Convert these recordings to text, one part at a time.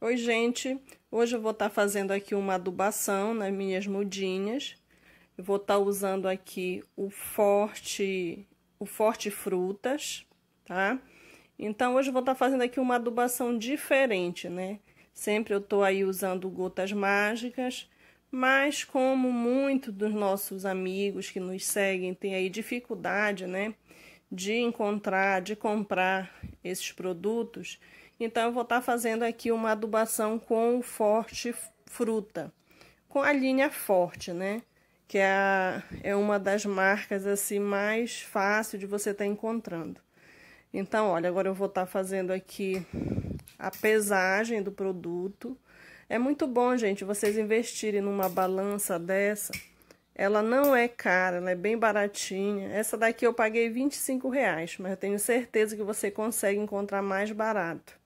Oi, gente! Hoje eu vou estar tá fazendo aqui uma adubação nas minhas mudinhas. Eu vou estar tá usando aqui o Forte, o Forte Frutas, tá? Então, hoje eu vou estar tá fazendo aqui uma adubação diferente, né? Sempre eu tô aí usando gotas mágicas, mas como muitos dos nossos amigos que nos seguem têm aí dificuldade, né? De encontrar, de comprar esses produtos, então, eu vou estar tá fazendo aqui uma adubação com Forte Fruta, com a linha Forte, né? Que é, a, é uma das marcas assim mais fácil de você estar tá encontrando. Então, olha, agora eu vou estar tá fazendo aqui a pesagem do produto. É muito bom, gente, vocês investirem numa balança dessa. Ela não é cara, ela é bem baratinha. Essa daqui eu paguei 25 reais, mas eu tenho certeza que você consegue encontrar mais barato.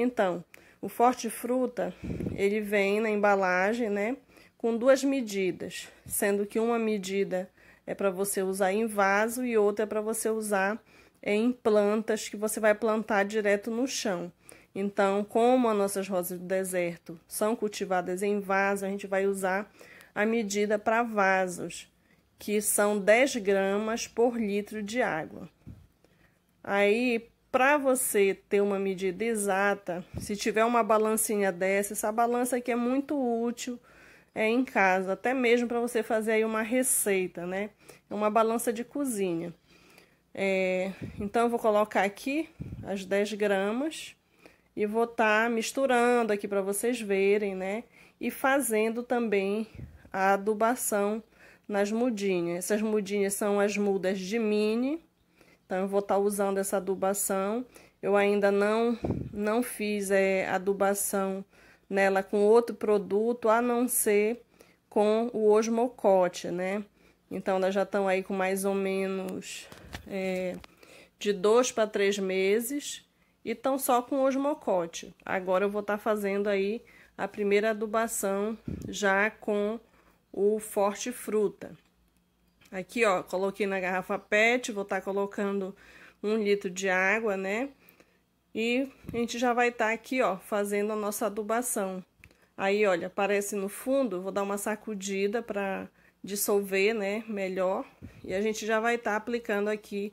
Então, o Forte Fruta, ele vem na embalagem, né, com duas medidas, sendo que uma medida é para você usar em vaso e outra é para você usar em plantas que você vai plantar direto no chão. Então, como as nossas rosas do deserto são cultivadas em vaso, a gente vai usar a medida para vasos, que são 10 gramas por litro de água. Aí, para você ter uma medida exata, se tiver uma balancinha dessa, essa balança aqui é muito útil é, em casa, até mesmo para você fazer aí uma receita, né? É uma balança de cozinha. É, então, eu vou colocar aqui as 10 gramas e vou estar tá misturando aqui para vocês verem, né? E fazendo também a adubação nas mudinhas. Essas mudinhas são as mudas de mini, então, eu vou estar tá usando essa adubação. Eu ainda não, não fiz é, adubação nela com outro produto, a não ser com o osmocote, né? Então, elas já estão aí com mais ou menos é, de dois para três meses e estão só com osmocote. Agora, eu vou estar tá fazendo aí a primeira adubação já com o forte fruta. Aqui, ó, coloquei na garrafa PET, vou estar tá colocando um litro de água, né? E a gente já vai estar tá aqui, ó, fazendo a nossa adubação. Aí, olha, aparece no fundo, vou dar uma sacudida para dissolver, né, melhor. E a gente já vai estar tá aplicando aqui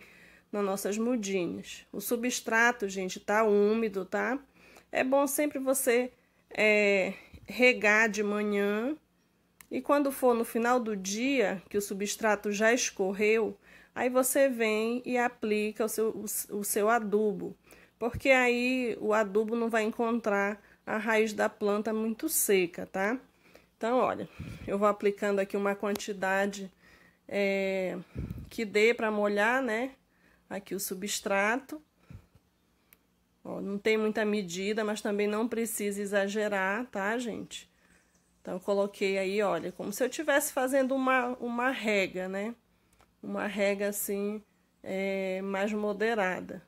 nas nossas mudinhas. O substrato, gente, tá úmido, tá? É bom sempre você é, regar de manhã e quando for no final do dia, que o substrato já escorreu, aí você vem e aplica o seu, o, seu adubo, porque aí o adubo não vai encontrar a raiz da planta muito seca, tá? Então, olha, eu vou aplicando aqui uma quantidade é, que dê para molhar, né? Aqui o substrato. Ó, não tem muita medida, mas também não precisa exagerar, tá, gente? Então, coloquei aí, olha, como se eu estivesse fazendo uma, uma rega, né? Uma rega, assim, é, mais moderada.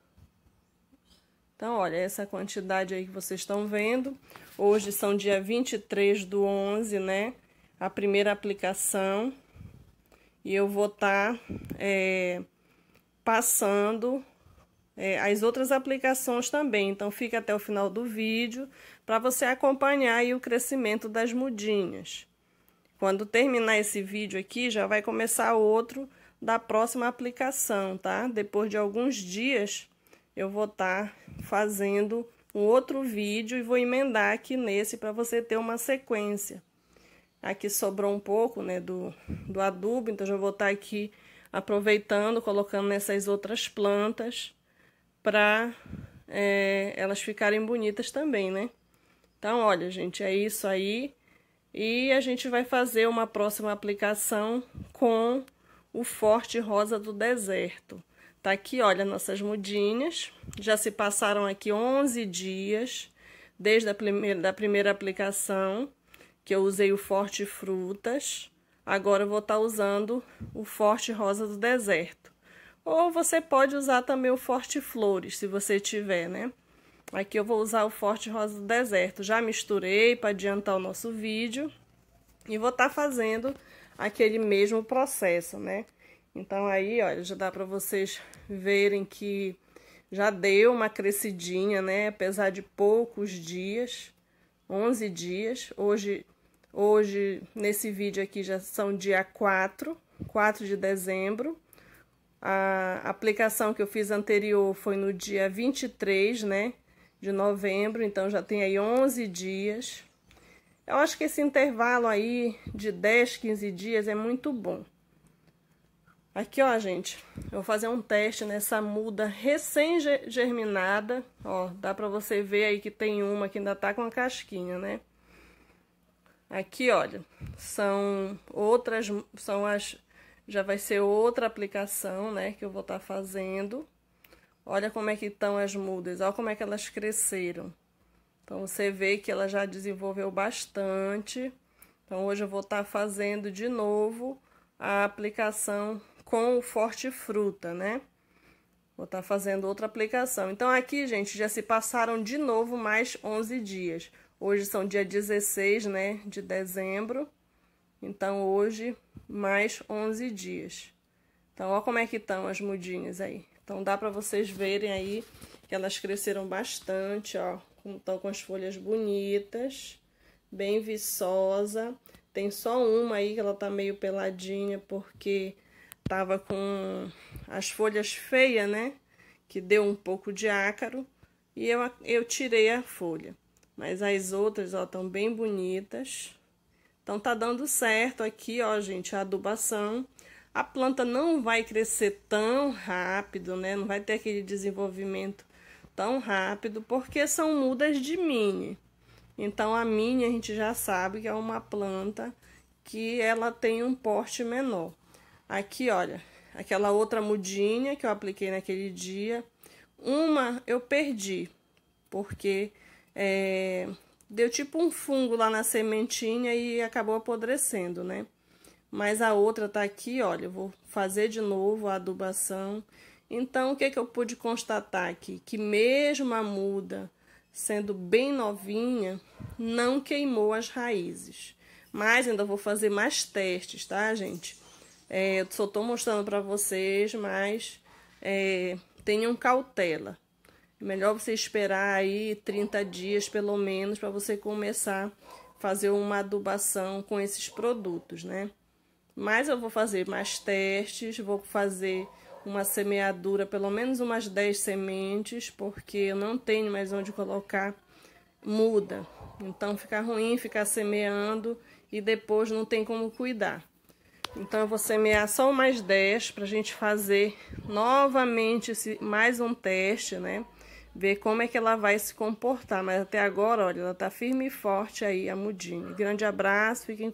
Então, olha, essa quantidade aí que vocês estão vendo. Hoje são dia 23 do 11, né? A primeira aplicação. E eu vou estar tá, é, passando é, as outras aplicações também. Então, fica até o final do vídeo para você acompanhar o crescimento das mudinhas. Quando terminar esse vídeo aqui, já vai começar outro da próxima aplicação, tá? Depois de alguns dias, eu vou estar tá fazendo um outro vídeo e vou emendar aqui nesse para você ter uma sequência. Aqui sobrou um pouco, né, do, do adubo, então já vou estar tá aqui aproveitando, colocando nessas outras plantas para é, elas ficarem bonitas também, né? Então, olha, gente, é isso aí. E a gente vai fazer uma próxima aplicação com o Forte Rosa do Deserto. Tá aqui, olha, nossas mudinhas. Já se passaram aqui 11 dias desde a primeira, da primeira aplicação, que eu usei o Forte Frutas. Agora eu vou estar tá usando o Forte Rosa do Deserto. Ou você pode usar também o Forte Flores, se você tiver, né? Aqui eu vou usar o Forte Rosa do Deserto. Já misturei para adiantar o nosso vídeo. E vou estar tá fazendo aquele mesmo processo, né? Então, aí, olha, já dá para vocês verem que já deu uma crescidinha, né? Apesar de poucos dias. 11 dias. Hoje, hoje nesse vídeo aqui já são dia 4, 4 de dezembro. A aplicação que eu fiz anterior foi no dia 23, né, de novembro, então já tem aí 11 dias. Eu acho que esse intervalo aí de 10, 15 dias é muito bom. Aqui, ó, gente, eu vou fazer um teste nessa muda recém-germinada. Ó, dá pra você ver aí que tem uma que ainda tá com a casquinha, né? Aqui, olha, são outras, são as, já vai ser outra aplicação, né, que eu vou estar tá fazendo. Olha como é que estão as mudas, olha como é que elas cresceram. Então, você vê que ela já desenvolveu bastante. Então, hoje eu vou estar tá fazendo de novo a aplicação com o Forte Fruta, né? Vou estar tá fazendo outra aplicação. Então, aqui, gente, já se passaram de novo mais 11 dias. Hoje são dia 16, né, de dezembro. Então, hoje, mais 11 dias. Então, olha como é que estão as mudinhas aí. Então, dá para vocês verem aí que elas cresceram bastante, ó. Estão com as folhas bonitas, bem viçosa. Tem só uma aí que ela tá meio peladinha, porque tava com as folhas feias, né? Que deu um pouco de ácaro e eu, eu tirei a folha. Mas as outras, ó, estão bem bonitas. Então, tá dando certo aqui, ó, gente, a adubação. A planta não vai crescer tão rápido, né? Não vai ter aquele desenvolvimento tão rápido, porque são mudas de mini. Então, a mini a gente já sabe que é uma planta que ela tem um porte menor. Aqui, olha, aquela outra mudinha que eu apliquei naquele dia. Uma eu perdi, porque é, deu tipo um fungo lá na sementinha e acabou apodrecendo, né? Mas a outra tá aqui, olha, vou fazer de novo a adubação. Então, o que, que eu pude constatar aqui? Que mesmo a muda sendo bem novinha, não queimou as raízes. Mas ainda vou fazer mais testes, tá, gente? É, eu só estou mostrando para vocês, mas é, tenham cautela. Melhor você esperar aí 30 dias pelo menos para você começar a fazer uma adubação com esses produtos, né? Mas eu vou fazer mais testes, vou fazer uma semeadura, pelo menos umas 10 sementes, porque eu não tenho mais onde colocar muda. Então fica ruim ficar semeando e depois não tem como cuidar. Então, eu vou semear só mais 10 para a gente fazer novamente esse, mais um teste, né? Ver como é que ela vai se comportar. Mas até agora, olha, ela tá firme e forte aí, a mudinha. Grande abraço, fiquem